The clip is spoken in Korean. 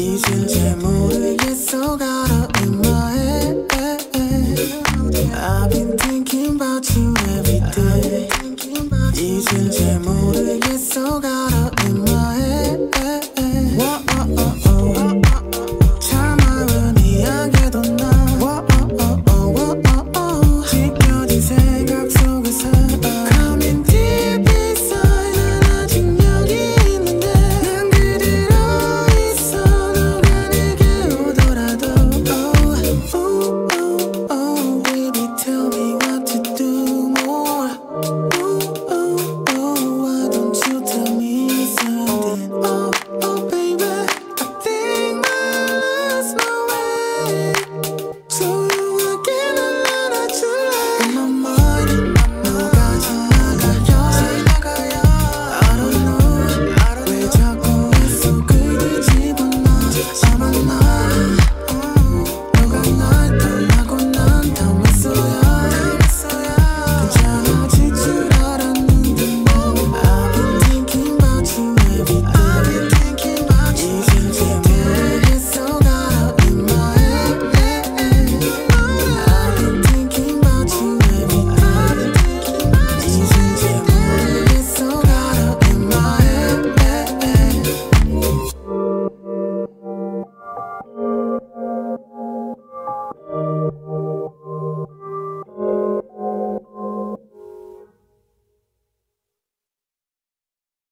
이젠 잘 모르겠어 가라앉 나의 I've been thinking about you every day 이젠